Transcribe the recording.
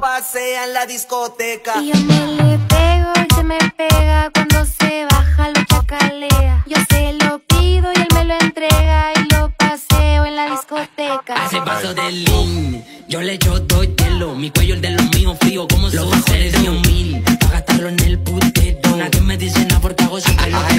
pasea en la discoteca. Y yo me le pego, él se me pega. Cuando se baja, lo chacalea. Yo se lo pido y él me lo entrega. Y lo paseo en la discoteca. Hace paso de lean, yo le echo todo hielo. Mi cuello el de los míos frío como su Lo bajo de mil, pa' gastarlo en el putero. Una que me dice nada porque hago siempre lo que